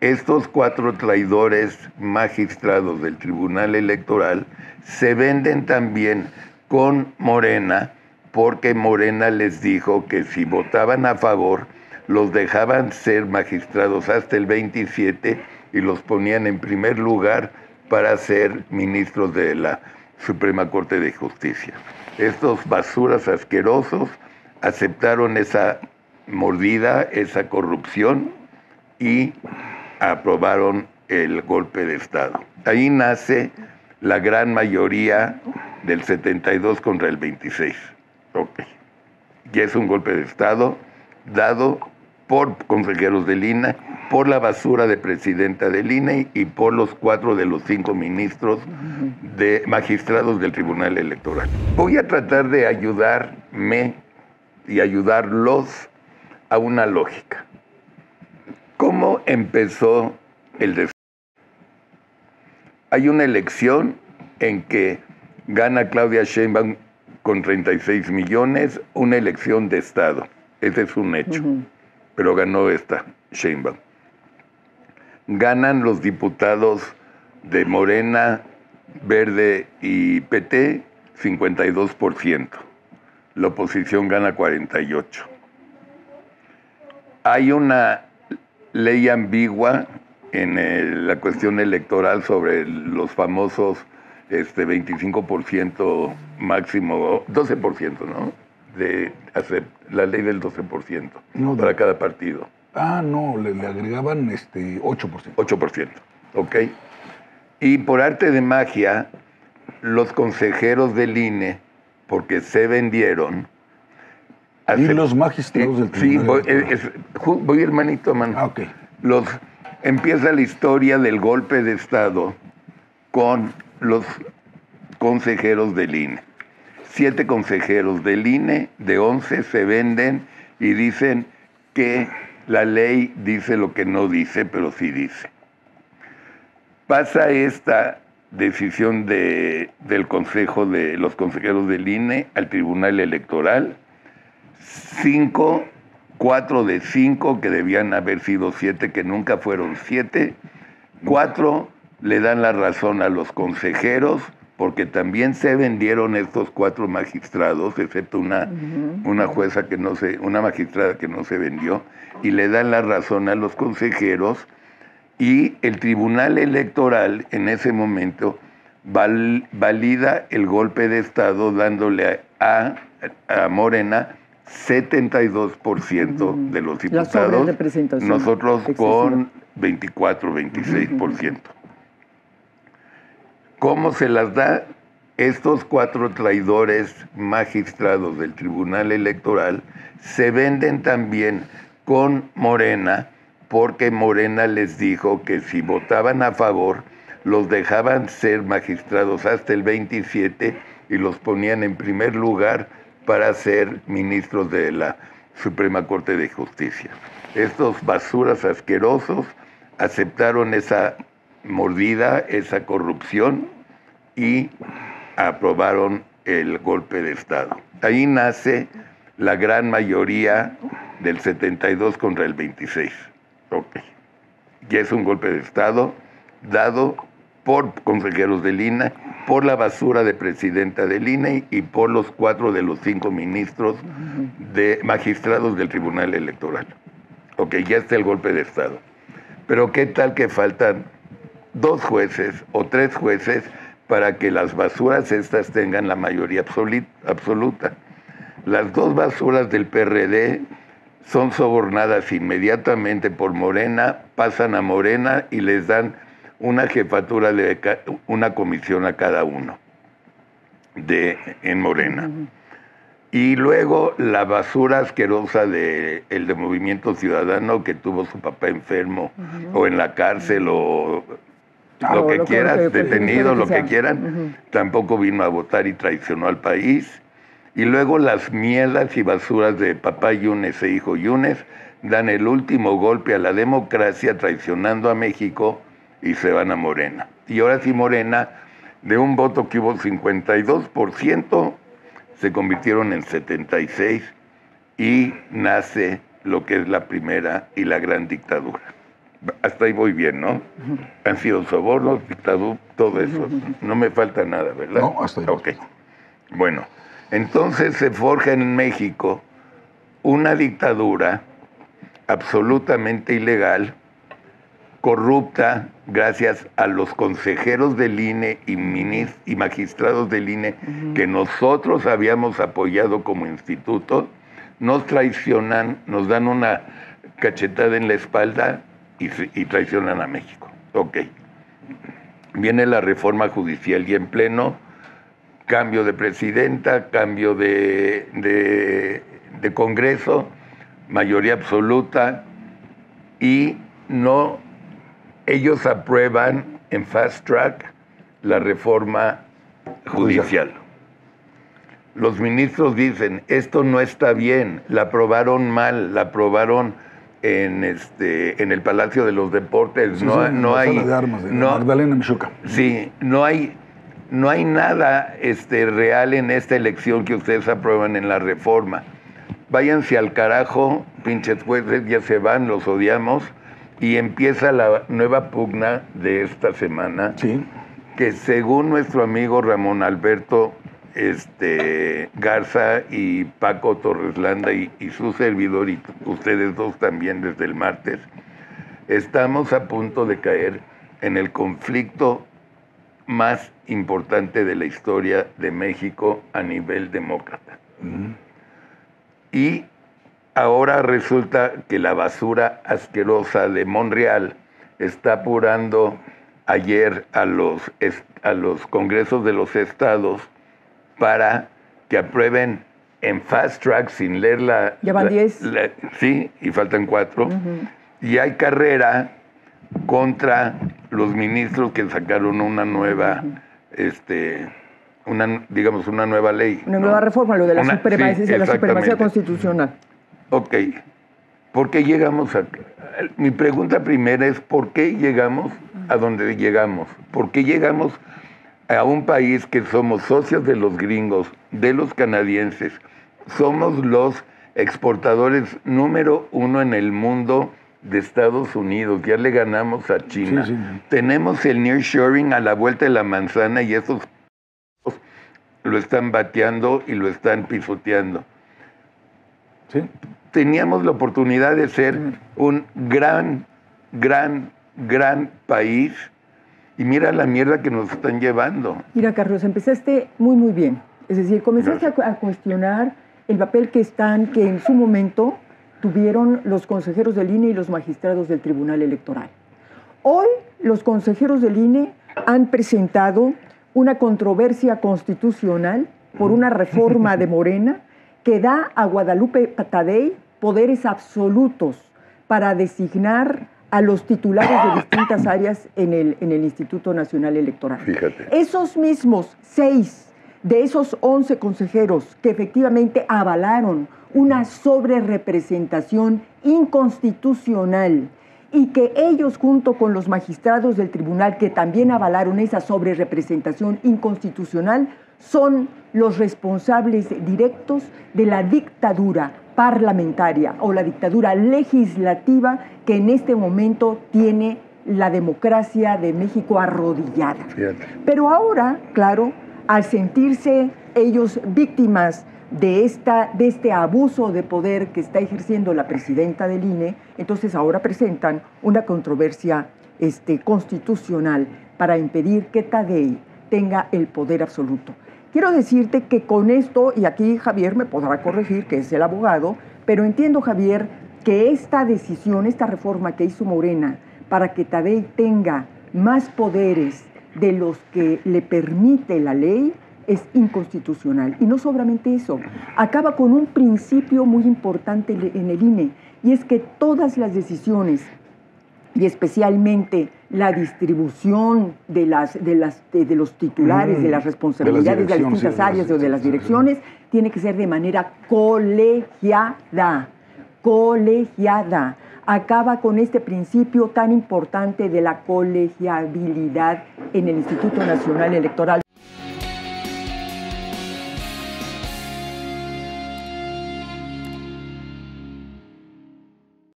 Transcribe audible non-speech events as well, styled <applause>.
estos cuatro traidores magistrados del Tribunal Electoral se venden también con Morena porque Morena les dijo que si votaban a favor, los dejaban ser magistrados hasta el 27 y los ponían en primer lugar para ser ministros de la Suprema Corte de Justicia. Estos basuras asquerosos aceptaron esa mordida, esa corrupción y aprobaron el golpe de Estado. Ahí nace la gran mayoría del 72 contra el 26. Ok. Y es un golpe de Estado dado por consejeros del INE, por la basura de presidenta del INE y por los cuatro de los cinco ministros de magistrados del Tribunal Electoral. Voy a tratar de ayudarme y ayudarlos a una lógica. ¿Cómo empezó el desastre? Hay una elección en que gana Claudia Sheinbaum con 36 millones, una elección de Estado. Ese es un hecho pero ganó esta, Sheinbaum. Ganan los diputados de Morena, Verde y PT 52%. La oposición gana 48%. Hay una ley ambigua en la cuestión electoral sobre los famosos este 25% máximo, 12%, ¿no? de la ley del 12% para cada partido. Ah, no, le, agregaban este 8%. 8%, ok. Y por arte de magia, los consejeros del INE, porque se vendieron... Y los magistrados del tribunal. Sí, voy, voy hermanito, mano. Ah. Los, empieza la historia del golpe de Estado con los consejeros del INE siete consejeros del INE, de 11 se venden y dicen que la ley dice lo que no dice, pero sí dice. Pasa esta decisión de, del Consejo de los consejeros del INE al Tribunal Electoral. Cinco, cuatro de cinco, que debían haber sido siete, que nunca fueron siete. Cuatro le dan la razón a los consejeros porque también se vendieron estos cuatro magistrados, excepto una, una jueza que no se, una magistrada que no se vendió, y le dan la razón a los consejeros, y el Tribunal Electoral en ese momento valida el golpe de Estado dándole a, a Morena 72% de los diputados, nosotros con 24, 26%. ¿Cómo se las da? Estos cuatro traidores magistrados del Tribunal Electoral se venden también con Morena porque Morena les dijo que si votaban a favor, los dejaban ser magistrados hasta el 27 y los ponían en primer lugar para ser ministros de la Suprema Corte de Justicia. Estos basuras asquerosos aceptaron esa mordida esa corrupción y aprobaron el golpe de Estado. Ahí nace la gran mayoría del 72 contra el 26. Ok. Y es un golpe de Estado dado por consejeros del INE, por la basura de presidenta del INE y por los cuatro de los cinco ministros de magistrados del Tribunal Electoral. Ok, ya está el golpe de Estado. Pero ¿qué tal que faltan dos jueces o tres jueces para que las basuras estas tengan la mayoría absoluta. Las dos basuras del PRD son sobornadas inmediatamente por Morena, pasan a Morena y les dan una jefatura de una comisión a cada uno de en Morena. Y luego la basura asquerosa de el de Movimiento Ciudadano que tuvo su papá enfermo o en la cárcel o lo que quieras, detenido, lo que quieran, tampoco vino a votar y traicionó al país. Y luego las mierdas y basuras de papá Yunes e hijo Yunes dan el último golpe a la democracia traicionando a México y se van a Morena. Y ahora sí Morena, de un voto que hubo 52%, se convirtieron en 76 y nace lo que es la primera y la gran dictadura. Hasta ahí voy bien, ¿no? Han sido sobornos, dictadura, todo eso. No me falta nada, ¿verdad? No, hasta ahí. Ok. Bueno, entonces se forja en México una dictadura absolutamente ilegal, corrupta, gracias a los consejeros del INE y, y magistrados del INE que nosotros habíamos apoyado como instituto, nos traicionan, nos dan una cachetada en la espalda y, traicionan a México. Ok. Viene la reforma judicial y en pleno, cambio de presidenta, cambio de, de Congreso, mayoría absoluta, y no, ellos aprueban en fast track la reforma judicial. Los ministros dicen, esto no está bien, la aprobaron mal, la aprobaron en este en el Palacio de los Deportes no, no hay de armas de no, Magdalena Michoacán. Sí, no hay no hay nada este real en esta elección que ustedes aprueban en la reforma. Váyanse al carajo, pinches jueces, ya se van, los odiamos y empieza la nueva pugna de esta semana. Sí. Que según nuestro amigo Ramón Alberto este, Garza y Paco Torreslanda y, y su servidor y ustedes dos también desde el martes, estamos a punto de caer en el conflicto más importante de la historia de México a nivel demócrata. Y ahora resulta que la basura asquerosa de Monreal está apurando ayer a los, a los congresos de los estados para que aprueben en fast track sin leer la... Ya van 10. Sí, y faltan cuatro. Y hay carrera contra los ministros que sacaron una nueva, este, una, digamos, una nueva ley. Una nueva reforma, lo de la, supremacía, la supremacía constitucional. Ok. ¿Por qué llegamos a...? Mi pregunta primera es, ¿por qué llegamos a donde llegamos? ¿Por qué llegamos a un país que somos socios de los gringos, de los canadienses, somos los exportadores número uno en el mundo de Estados Unidos, ya le ganamos a China. Tenemos el nearshoring a la vuelta de la manzana y esos lo están bateando y lo están pisoteando. Teníamos la oportunidad de ser un gran, gran, gran país y mira la mierda que nos están llevando. Mira, Carlos, empezaste muy, muy bien. Es decir, comenzaste a, cuestionar el papel que están, que en su momento tuvieron los consejeros del INE y los magistrados del Tribunal Electoral. Hoy los consejeros del INE han presentado una controversia constitucional por una reforma de <laughs> Morena que da a Guadalupe Patadey poderes absolutos para designar a los titulares de distintas áreas en el, en el Instituto Nacional Electoral. Fíjate. Esos mismos seis de esos once consejeros que efectivamente avalaron una sobrerepresentación inconstitucional y que ellos junto con los magistrados del tribunal que también avalaron esa sobrerepresentación inconstitucional son los responsables directos de la dictadura parlamentaria o la dictadura legislativa que en este momento tiene la democracia de México arrodillada. Pero ahora, claro, al sentirse ellos víctimas de, esta, de este abuso de poder que está ejerciendo la presidenta del INE, entonces ahora presentan una controversia este, constitucional para impedir que Tadei tenga el poder absoluto. Quiero decirte que con esto, y aquí Javier me podrá corregir, que es el abogado, pero entiendo, Javier, que esta decisión, esta reforma que hizo Morena para que Tadei tenga más poderes de los que le permite la ley, es inconstitucional. Y no solamente eso, acaba con un principio muy importante en el INE, y es que todas las decisiones y especialmente la distribución de, las, de, las, de, los titulares, de las responsabilidades de las, distintas áreas o de las direcciones, tiene que ser de manera colegiada, colegiada. Acaba con este principio tan importante de la colegiabilidad en el Instituto Nacional Electoral.